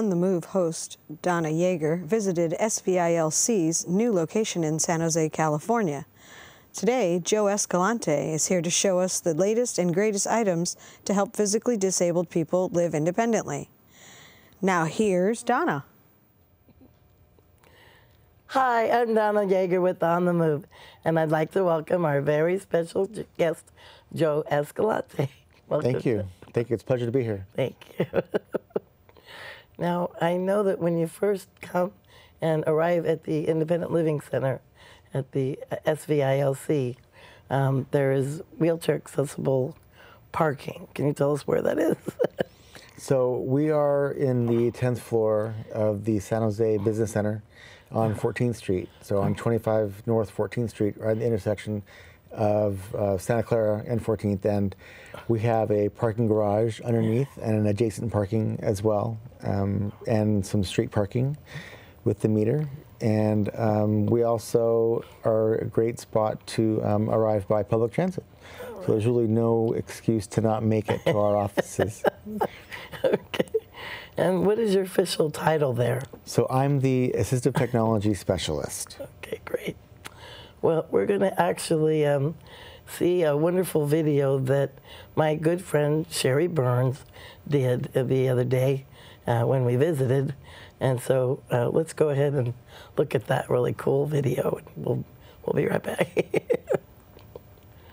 Our on the move host, Donna Yeager, visited SVILC's new location in San Jose, California. Today, Joe Escalante is here to show us the latest and greatest items to help physically disabled people live independently. Now, here's Donna. Hi, I'm Donna Yeager with On the Move, and I'd like to welcome our very special guest, Joe Escalante. Welcome. Thank you. Thank you. It's a pleasure to be here. Thank you. now, I know that when you first come and arrive at the Independent Living Center at the SVILC, um, there is wheelchair accessible parking. Can you tell us where that is? so, we are in the 10th floor of the San Jose Business Center on 14th Street. So, on 25 North 14th Street, right at the intersection of uh, Santa Clara and 14th, and we have a parking garage underneath and an adjacent parking as well, um, and some street parking with the meter. And um, we also are a great spot to um, arrive by public transit. So there's really no excuse to not make it to our offices. okay. And what is your official title there? So I'm the Assistive Technology Specialist. Okay, great. Well, we're going to actually um, see a wonderful video that my good friend Sheri Burns did the other day uh, when we visited. And so uh, let's go ahead and look at that really cool video. We'll, we'll be right back.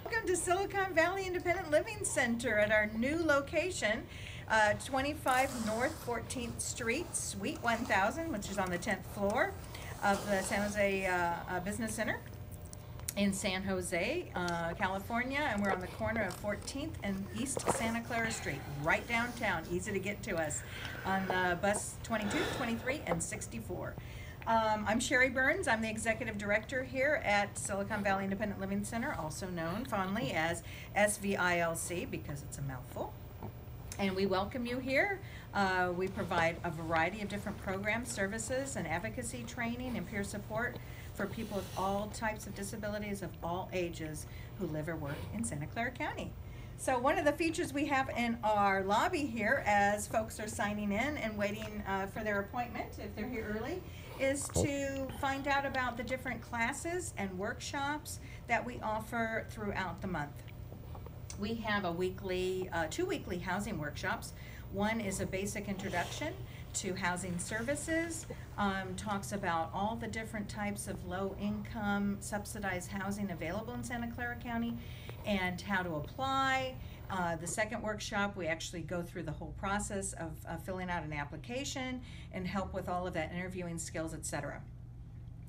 Welcome to Silicon Valley Independent Living Center at our new location. Uh, 25 North 14th Street, Suite 1000, which is on the 10th floor of the San Jose uh, uh, Business Center in San Jose, uh, California, and we're on the corner of 14th and East Santa Clara Street, right downtown, easy to get to us on uh, bus 22, 23, and 64. Um, I'm Sheri Burns. I'm the executive director here at Silicon Valley Independent Living Center, also known fondly as SVILC because it's a mouthful. And we welcome you here. Uh, we provide a variety of different programs, services, and advocacy training and peer support for people with all types of disabilities of all ages who live or work in Santa Clara County. So one of the features we have in our lobby here as folks are signing in and waiting uh, for their appointment, if they're here early, is to find out about the different classes and workshops that we offer throughout the month. We have a weekly, uh, two weekly housing workshops. One is a basic introduction to housing services, um, talks about all the different types of low income subsidized housing available in Santa Clara County and how to apply. Uh, the second workshop, we actually go through the whole process of, of filling out an application and help with all of that interviewing skills, etc.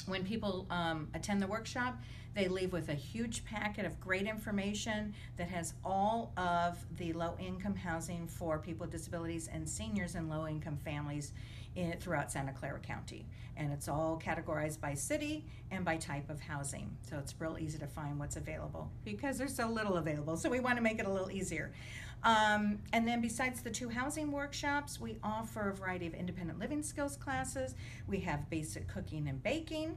When people um, attend the workshop, they leave with a huge packet of great information that has all of the low income housing for people with disabilities and seniors and low income families in, throughout Santa Clara County. And it's all categorized by city and by type of housing. So it's real easy to find what's available because there's so little available. So we want to make it a little easier. Um, and then besides the two housing workshops, we offer a variety of independent living skills classes. We have basic cooking and baking.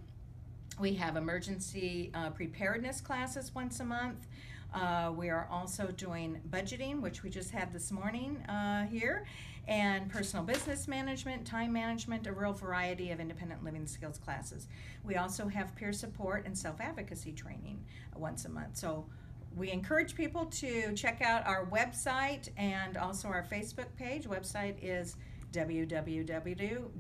We have emergency uh, preparedness classes once a month. Uh, we are also doing budgeting, which we just had this morning uh, here, and personal business management, time management, a real variety of independent living skills classes. We also have peer support and self advocacy training once a month. So we encourage people to check out our website and also our Facebook page. Website is www.svilc.org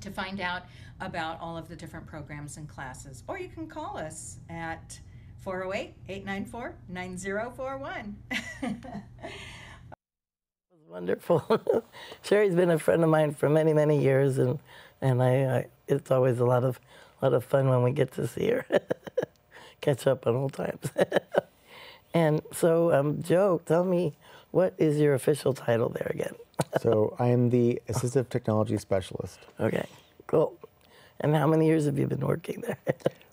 to find out about all of the different programs and classes. Or you can call us at 408 894 9041. Wonderful. Sheri's been a friend of mine for many, many years, and and I, I it's always a lot of lot of fun when we get to see her, catch up on old times. and so, um, Joe, tell me, what is your official title there again? so I am the assistive technology specialist. Okay, cool. And how many years have you been working there?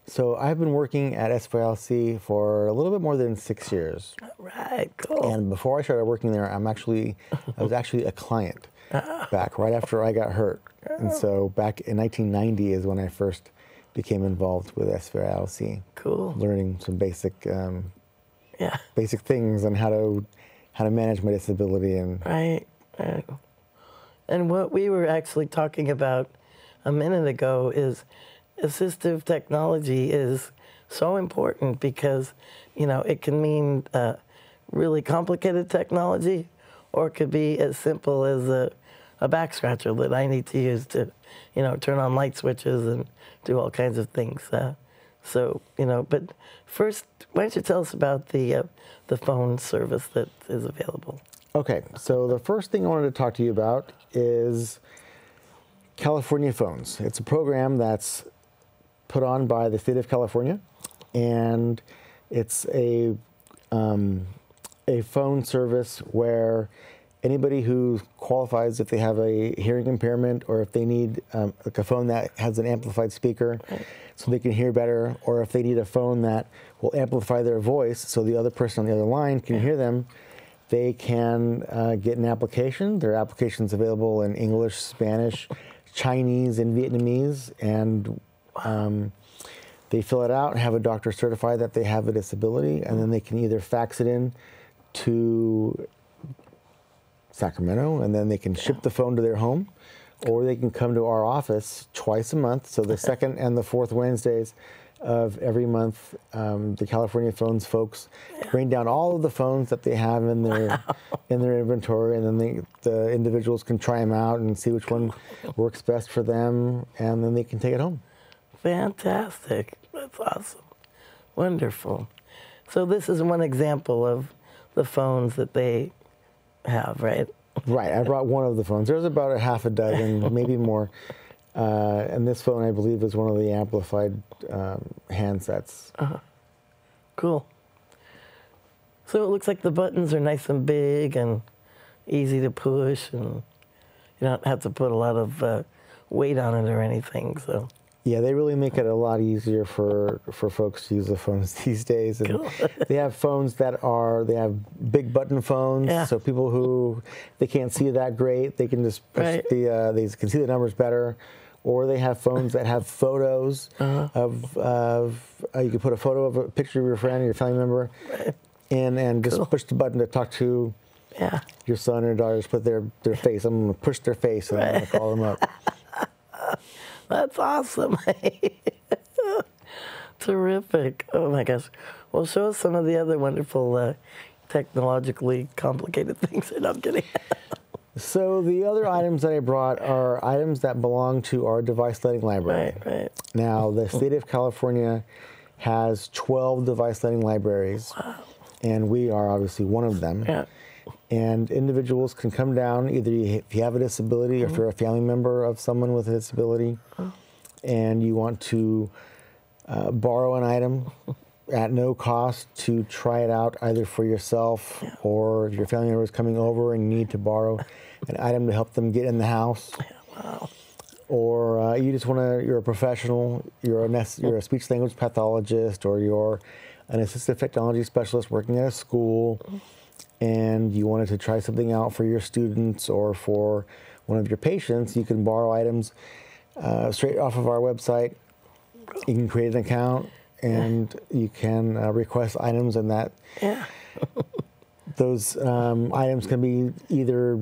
so I've been working at SVILC for a little bit more than six years. All right, cool. And before I started working there, I'm actually I was actually a client back right after I got hurt. And so back in 1990 is when I first became involved with SVILC. Cool. Learning some basic um, yeah. basic things on how to how to manage my disability and Right. right. And what we were actually talking about a minute ago is assistive technology is so important because, you know, it can mean uh, really complicated technology or it could be as simple as a, a back scratcher that I need to use to, you know, turn on light switches and do all kinds of things. Uh, so, you know, but first, why don't you tell us about the, uh, the phone service that is available? Okay, so the first thing I wanted to talk to you about is California Phones. It's a program that's put on by the state of California, and it's a um, a phone service where anybody who qualifies, if they have a hearing impairment or if they need um, like a phone that has an amplified speaker, so they can hear better, or if they need a phone that will amplify their voice so the other person on the other line can hear them they can uh, get an application. There are applications available in English, Spanish, Chinese, and Vietnamese, and um, they fill it out and have a doctor certify that they have a disability, and then they can either fax it in to Sacramento, and then they can ship the phone to their home, or they can come to our office twice a month. So the second and the fourth Wednesdays of every month, um, the California Phones folks bring down all of the phones that they have in their in their inventory, and then they, the individuals can try them out and see which one works best for them, and then they can take it home. Fantastic. That's awesome. Wonderful. So this is one example of the phones that they have, right? Right. I brought one of the phones. There's about a half a dozen, maybe more. Uh, and this phone, I believe, is one of the amplified um, handsets. Cool. So it looks like the buttons are nice and big and easy to push, and you don't have to put a lot of uh, weight on it or anything. So Yeah, they really make it a lot easier for, for folks to use the phones these days. And Cool. they have phones that are they have big button phones, Yeah. so people who they can't see that great, they can just push Right. the uh, they can see the numbers better. Or they have phones that have photos Uh-huh. of of uh, you can put a photo of a picture of your friend or your family member, in and just Cool. push the button to talk to yeah, your son or daughter. Just put their their face. I'm gonna push their face and I'm gonna call them up. that's awesome. Terrific. Oh my gosh. Well, show us some of the other wonderful uh, technologically complicated things that I'm getting. So the other items that I brought are items that belong to our device lending library. right, right. Now, the state of California has 12 device lending libraries, and we are obviously one of them. Yeah. And individuals can come down either if you have a disability or if you're a family member of someone with a disability, and you want to uh, borrow an item at no cost to try it out either for yourself or if your family member is coming over and you need to borrow an item to help them get in the house. Or uh, you just want to you're a professional you're a you're a speech language pathologist or you're an assistive technology specialist working at a school and you wanted to try something out for your students or for one of your patients you can borrow items uh, straight off of our website you can create an account and you can uh, request items and that Yeah. those um, items can be either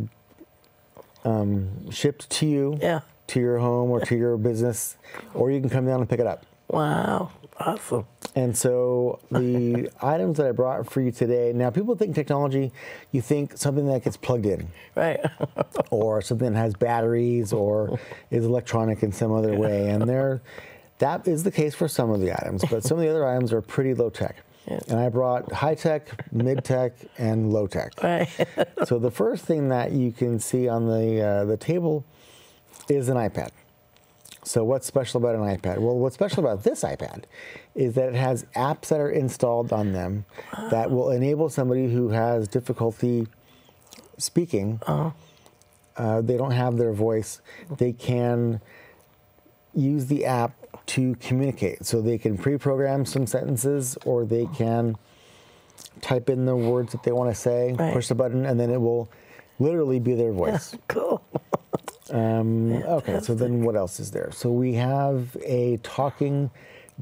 um, shipped to you Yeah. to your home or to your business, or you can come down and pick it up. Wow. Awesome. And so the items that I brought for you today, now people think technology, you think something that gets plugged in Right. or something that has batteries or is electronic in some other way. And there, that is the case for some of the items, but some of the other items are pretty low tech. And I brought high tech, mid tech, and low tech. right. So the first thing that you can see on the uh, the table is an iPad. So what's special about an iPad? Well, what's special about this iPad is that it has apps that are installed on them that will enable somebody who has difficulty speaking. Uh, they don't have their voice. They can use the app to communicate. So they can pre-program some sentences, or they can type in the words that they want to say, Right. push the button, and then it will literally be their voice. cool. Um, okay, so then what else is there? So we have a talking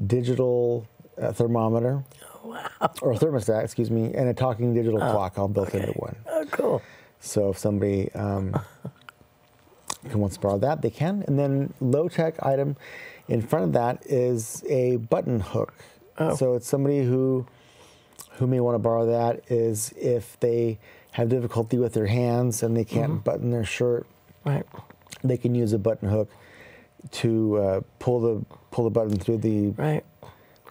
digital uh, thermometer. or a thermostat, excuse me, and a talking digital clock all built into one. Oh, cool. So if somebody um, can wants to borrow that, they can. And then low tech item in front of that is a button hook. Oh. So it's somebody who who may want to borrow that is if they have difficulty with their hands and they can't Mm-hmm. button their shirt, Right. They can use a button hook to uh, pull the pull the button through the Right.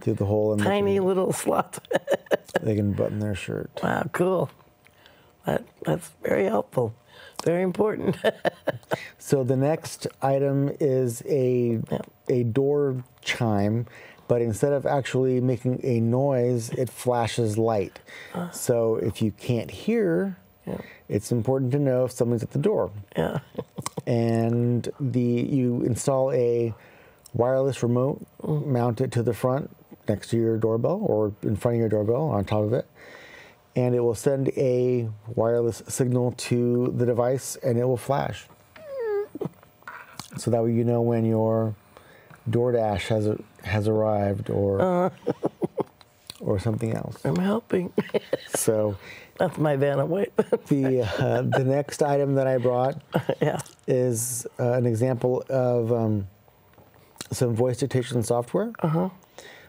through the hole and Tiny can, little slot. they can button their shirt. wow, cool. That that's very helpful. Very important. So the next item is a Yeah. a door chime, but instead of actually making a noise, it flashes light. So if you can't hear, Yeah. it's important to know if someone's at the door. yeah. And the you install a wireless remote, mount it to the front next to your doorbell or in front of your doorbell on top of it. And it will send a wireless signal to the device and it will flash. Mm. So that way you know when your DoorDash has has arrived or uh-huh. Or something else. I'm helping. So that's my Vanna White. the uh, the next item that I brought yeah. is uh, an example of um, some voice dictation software. Uh-huh.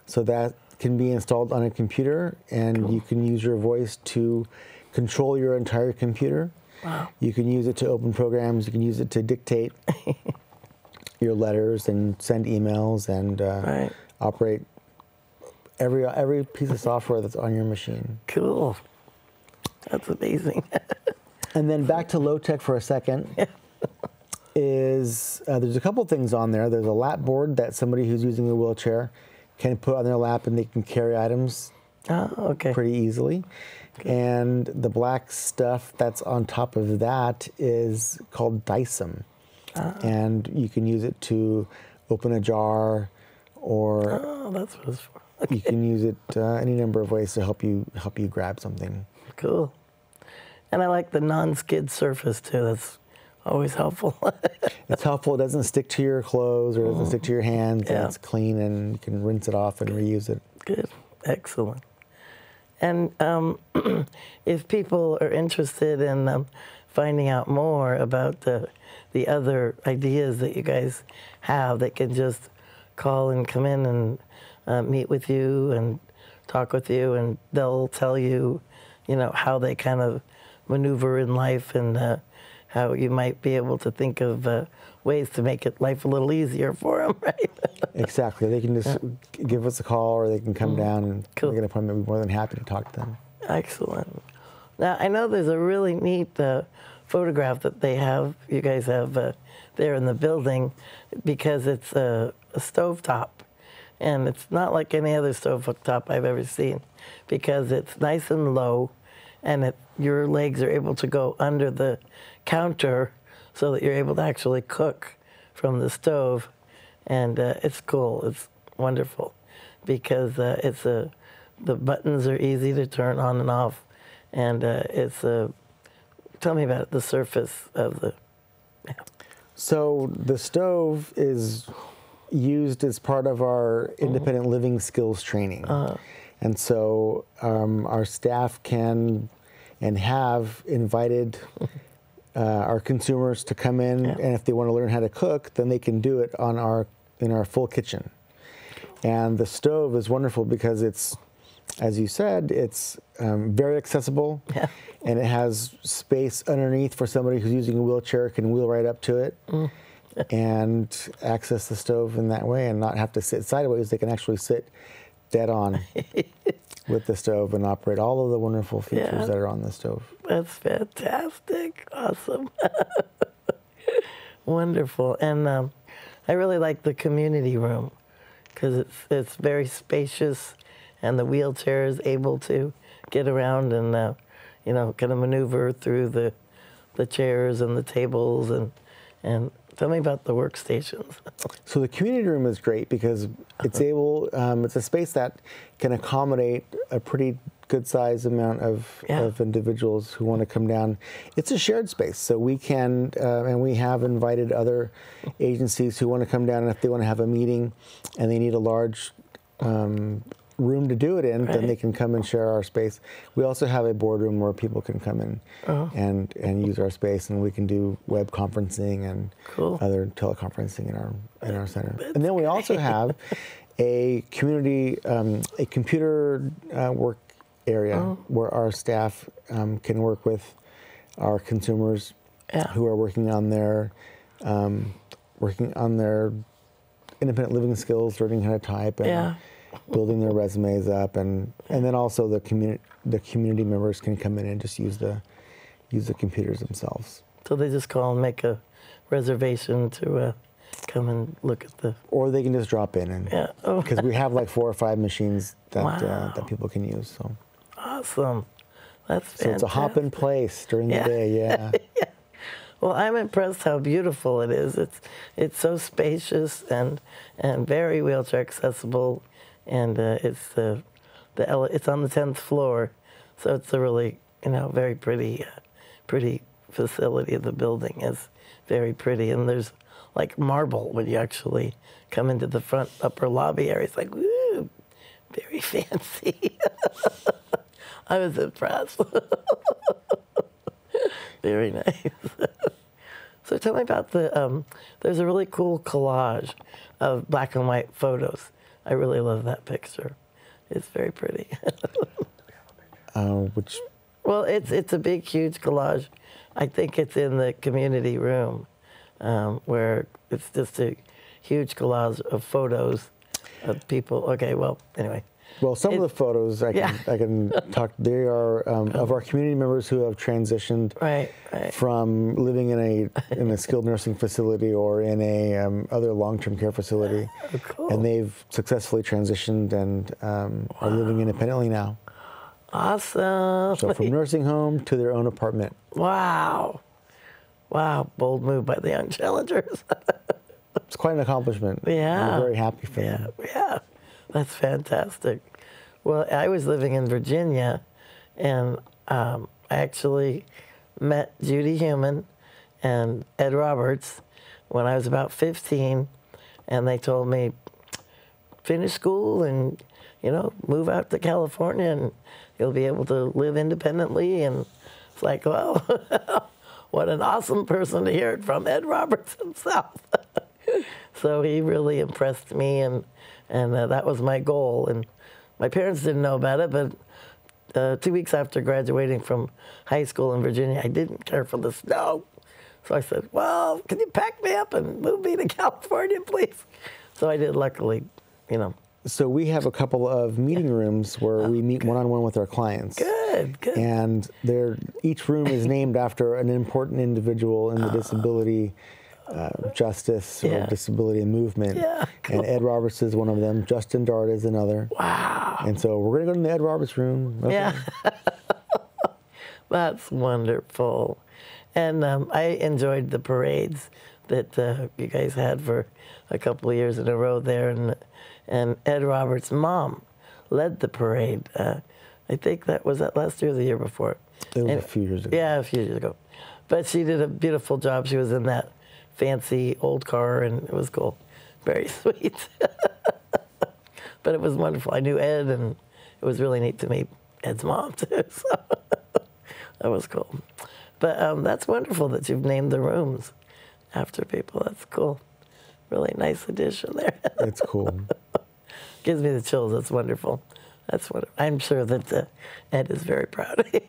So that can be installed on a computer, and you can use your voice to control your entire computer. Wow. You can use it to open programs. You can use it to dictate your letters and send emails and uh, Right. operate every every piece of software that's on your machine. Cool. That's amazing. And then back to low tech for a second. is uh, there's a couple things on there. There's a lap board that somebody who's using a wheelchair can put on their lap and they can carry items oh, okay. pretty easily. And the black stuff that's on top of that is called Dycem. And you can use it to open a jar or Oh, that's what it's for. You can use it uh, any number of ways to help you help you grab something. Cool. And I like the non-skid surface too. That's always helpful. It's helpful. It doesn't stick to your clothes or doesn't stick to your hands. Yeah. And it's clean and you can rinse it off and reuse it. Good. Excellent. And um, if people are interested in um, finding out more about the, the other ideas that you guys have, they can just call and come in and uh, meet with you and talk with you, and they'll tell you, you know, how they kind of maneuver in life and uh, how you might be able to think of uh, ways to make it life a little easier for them, right? Exactly. They can just g- give us a call or they can come down and Cool. make an appointment. We'd be more than happy to talk to them. Excellent. Now I know there's a really neat uh, photograph that they have. You guys have uh, there in the building because it's a, a stovetop, and it's not like any other stove top I've ever seen, because it's nice and low, and it, your legs are able to go under the counter, so that you're able to actually cook from the stove, and uh, it's cool. It's wonderful because uh, it's a the buttons are easy to turn on and off, and uh, it's a. Tell me about it, the surface of the. So the stove is used as part of our independent living skills training. And so um, our staff can and have invited uh, our consumers to come in, Yeah. and if they want to learn how to cook, then they can do it on our in our full kitchen. And the stove is wonderful because it's, as you said, it's um, very accessible, Yeah. and it has space underneath for somebody who's using a wheelchair can wheel right up to it. And access the stove in that way and not have to sit sideways. They can actually sit dead on with the stove and operate all of the wonderful features Yeah. that are on the stove. That's fantastic. Awesome. Wonderful. And um, I really like the community room because it's, it's very spacious and the wheelchair is able to get around and, uh, you know, kind of maneuver through the, the chairs and the tables. And, and tell me about the workstations. So the community room is great because it's able. Um, it's a space that can accommodate a pretty good sized amount of, Yeah. of individuals who want to come down. It's a shared space, so we can uh, and we have invited other agencies who want to come down and if they want to have a meeting and they need a large um, room to do it in, then they can come and share our space. We also have a boardroom where people can come in Oh. and and use our space, and we can do web conferencing and Cool. other teleconferencing in our in our center. and then we also have a community um, a computer uh, work area Oh. where our staff um, can work with our consumers Yeah. who are working on their um, working on their independent living skills, learning how to type, and Yeah. Building their resumes up, and and then also the community the community members can come in and just use the use the computers themselves, So they just call and make a reservation to uh, come and look at the. or they can just drop in and Yeah. Oh, because we have like four or five machines that uh, that people can use. So awesome. That's fantastic. so it's a hop in place during Yeah. the day. Yeah. Yeah. Well, I'm impressed how beautiful it is. It's it's so spacious and and very wheelchair accessible, and uh, it's the the ele- it's on the tenth floor, so it's a really you know very pretty uh, pretty facility. The building is very pretty, and there's like marble when you actually come into the front upper lobby area. It's like woo, very fancy. I was impressed. Very nice. so tell me about the. Um, there's a really cool collage of black and white photos. I really love that picture. It's very pretty. Uh, which well, it's it's a big, huge collage. I think it's in the community room, um, where it's just a huge collage of photos of people. Okay, well, anyway. Well, some of the photos I can Yeah. I can talk. They are um, of our community members who have transitioned Right, right. from living in a in a skilled nursing facility or in a um, other long term care facility, Oh, cool. and they've successfully transitioned and um, are living independently now. Awesome. So from nursing home to their own apartment. wow. Wow, bold move by the young challengers. It's quite an accomplishment. Yeah. I'm very happy for Yeah, them. yeah, that's fantastic. Well, I was living in Virginia, and um, I actually met Judy Heumann and Ed Roberts when I was about 15, and they told me, finish school and, you know, move out to California and you'll be able to live independently. And it's like, well, what an awesome person to hear it from, Ed Roberts himself. so he really impressed me, and and uh, that was my goal. And my parents didn't know about it, but uh, two weeks after graduating from high school in Virginia, I didn't care for the snow. So I said, "Well, can you pack me up and move me to California, please?" So I did. Luckily, you know. So we have a couple of meeting rooms where we meet one on one with our clients. Good, good. And each room is named after an important individual in the disability uh, justice or Yeah. disability movement. Yeah, And Ed Roberts is one of them. Justin Dart is another. Wow. And so we're going to go to the Ed Roberts room. Okay. Yeah. That's wonderful. And um, I enjoyed the parades that uh, you guys had for a couple of years in a row there. And, and Ed Roberts' mom led the parade. Uh, I think that was that last year or the year before. It was And- a few years ago. Yeah, a few years ago. But she did a beautiful job. She was in that fancy old car, and it was cool. Very sweet. but it was wonderful. I knew Ed, and it was really neat to meet Ed's mom, too. So that was cool. But um, that's wonderful that you've named the rooms after people. That's cool. Really nice addition there. That's cool. Gives me the chills. That's wonderful. That's what I'm sure that uh, Ed is very proud of you.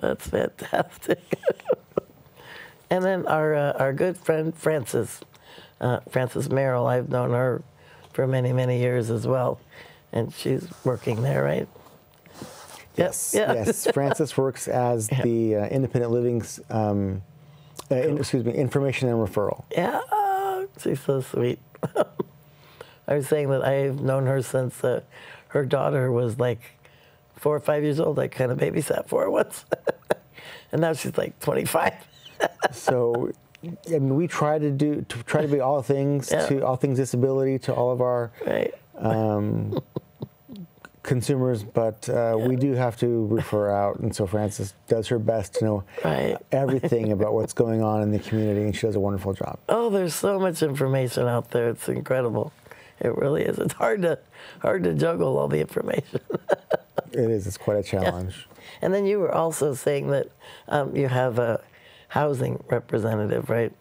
That's fantastic. And then our uh, our good friend Frances, uh, Frances Merrill. I've known her for many many years as well, and she's working there, right? Yes. Yeah. Yes. Frances works as the uh, independent living's, um, uh, in- excuse me, information and referral. Yeah, oh, she's so sweet. I was saying that I've known her since uh, her daughter was like four or five years old. I kind of babysat for her once. and now she's like 25. So, I mean, we try to do to try to be all things Yeah. to all things disability to all of our Right. um, consumers, but uh, we do have to refer out, and so Frances does her best to know Right. everything about what's going on in the community, and she does a wonderful job. Oh, there's so much information out there. It's incredible. It really is. It's hard to hard to juggle all the information. It is. It's quite a challenge. and then you were also saying that um, you have a housing representative, right?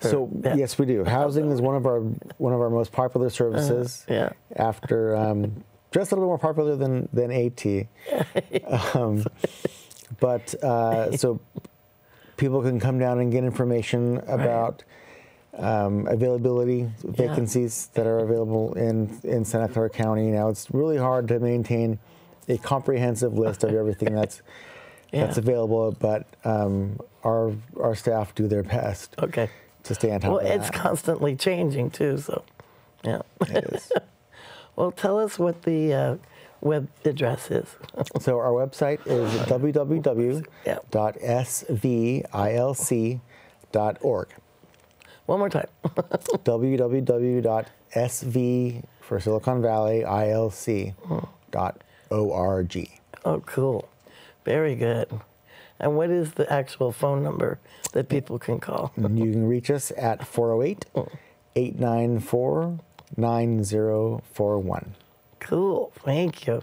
So yeah. yes, we do. Housing is one of our one of our most popular services. yeah. After um, just a little bit more popular than than AT. um, but uh, so people can come down and get information about um, availability vacancies that are available in in Santa Clara County. Now it's really hard to maintain a comprehensive list of everything that's that's available, but um, our our staff do their best Okay. to stay on top Well, of that. it's constantly changing too, so yeah. It is. Well, tell us what the uh, web address is. So our website is www.svilc.org. One more time. www.sv for Silicon Valley ilc.org. Oh, cool. Very good. And what is the actual phone number that people can call? You can reach us at 408 894 9041. Cool. Thank you.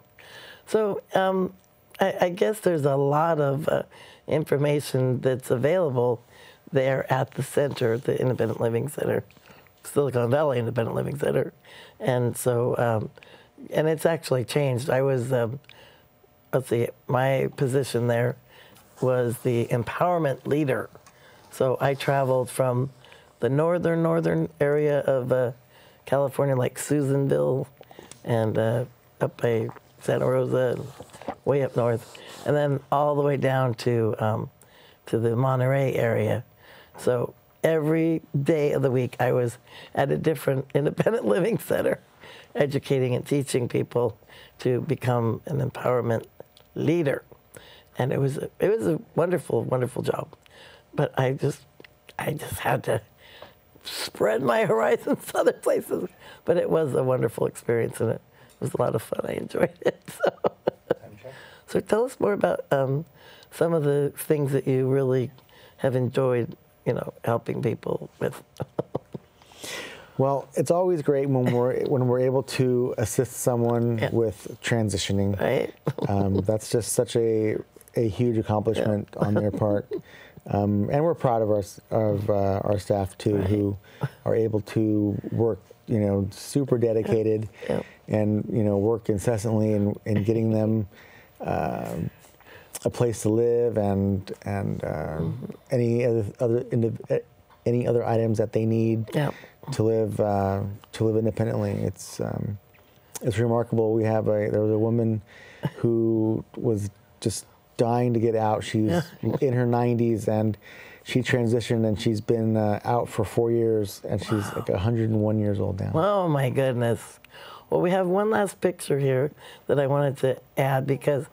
So, um, I, I guess there's a lot of uh, information that's available there at the center, the Independent Living Center, Silicon Valley Independent Living Center. And so, um, and it's actually changed. I was, um, let's see, my position there was the empowerment leader. So I traveled from the northern, northern area of uh, California, like Susanville and uh, up by Santa Rosa, way up north, and then all the way down to um, to the Monterey area. So every day of the week, I was at a different independent living center, educating and teaching people to become an empowerment leader, and it was a, it was a wonderful, wonderful job. But I just I just had to spread my horizons to other places. But it was a wonderful experience, and it was a lot of fun. I enjoyed it. So, so tell us more about um, some of the things that you really have enjoyed, you know, helping people with. Well, it's always great when we're when we're able to assist someone Yeah. with transitioning. Right? Um, that's just such a a huge accomplishment on their part, um, and we're proud of our of uh, our staff too, who are able to work, you know, super dedicated, Yeah. and you know, work incessantly in, in getting them um a place to live and and um, any other other any other items that they need Yeah. To live uh, to live independently. It's um, it's remarkable. We have a there was a woman who was just dying to get out. She's in her 90s and she transitioned and she's been uh, out for four years and she's like 101 years old now. Oh my goodness. Well, we have one last picture here that I wanted to add because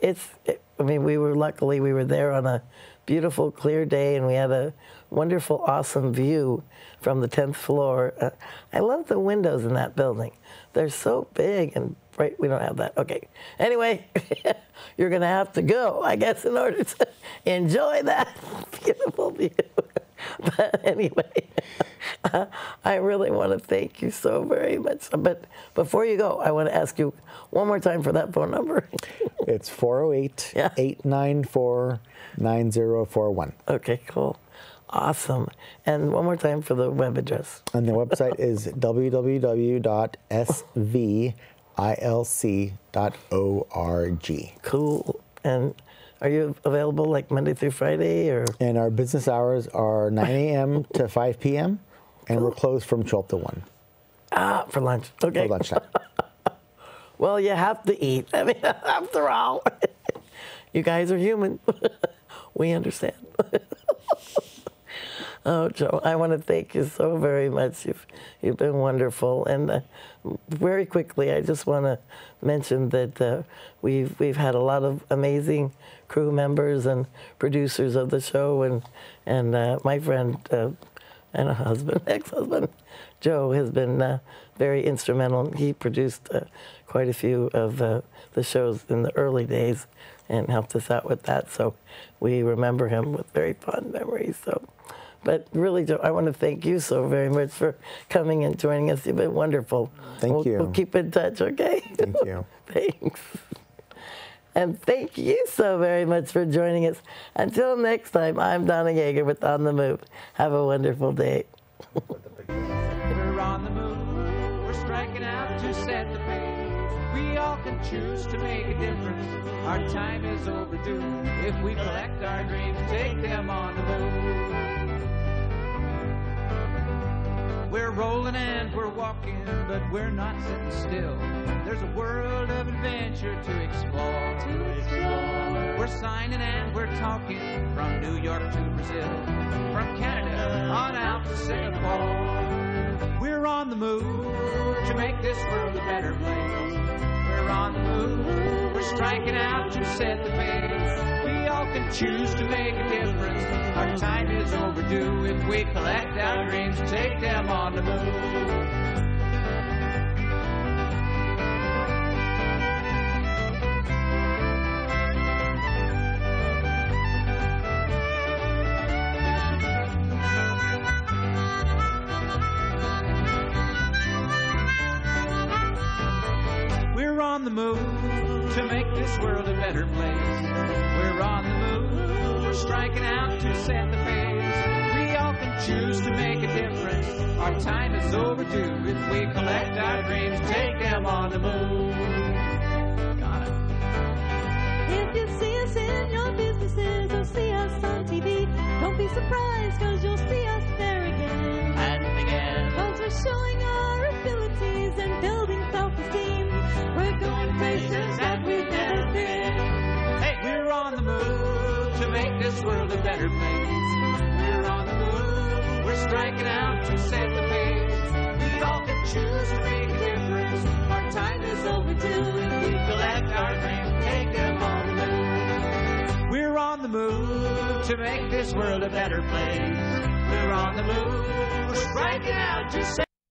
it's, I mean, we were luckily, we were there on a beautiful, clear day and we had a wonderful, awesome view from the 10th floor. Uh, I love the windows in that building. They're so big and bright. We don't have that. Okay. Anyway, you're going to have to go, I guess, in order to enjoy that beautiful view. but anyway, I really want to thank you so very much. But before you go, I want to ask you one more time for that phone number. It's 408 894 9041. okay, cool. Awesome. And one more time for the web address. And the website is www.svilc.org. Cool. And are you available like Monday through Friday or? And our business hours are 9 a.m. to 5 p.m. And we're closed from 12 to 1 Ah, for lunch. Okay. for lunchtime. Well, you have to eat. I mean, after all, you guys are human. we understand. Oh, Joe, I want to thank you so very much. You've you've been wonderful, and uh, very quickly, I just want to mention that uh, we've we've had a lot of amazing crew members and producers of the show, and and uh, my friend. Uh, and a husband, ex-husband, Joe has been uh, very instrumental. He produced uh, quite a few of the shows in the early days and helped us out with that. So we remember him with very fond memories. So But really, I want to thank you so very much for coming and joining us. You've been wonderful. Thank We'll- you. We'll keep in touch, okay? Thank you. Thanks. And thank you so very much for joining us. Until next time, I'm Donna Yeager with On the Move. Have a wonderful day. We're on the move. We're striking out to set the pace. We all can choose to make a difference. Our time is overdue. If we collect our dreams, take them on the move. We're rolling and we're walking, but we're not sitting still. There's a world of adventure to explore. To explore. We're signing and we're talking from New York to Brazil, from Canada on out to Singapore. We're on the move to make this world a better place. We're on the move. We're striking out to set the pace. Can choose to make a difference. Our time is overdue. If we collect our dreams, take them on the move. We're striking out to set the pace. We all can choose to make a difference. Our time is overdue. If we collect our dreams, take them on the move. Got it. If you see us in your businesses or see us on TV, don't be surprised because you'll see us there again. And again. Because we're showing our abilities and building self-esteem. We're going places that we've never been. Hey, we're on the move make this world a better place. We're on the move, we're striking out to set the pace. We all can choose to make a difference. Our time is overdue. If we collect our dreams, take them on the move. We're on the move to make this world a better place. We're on the move, we're striking out to set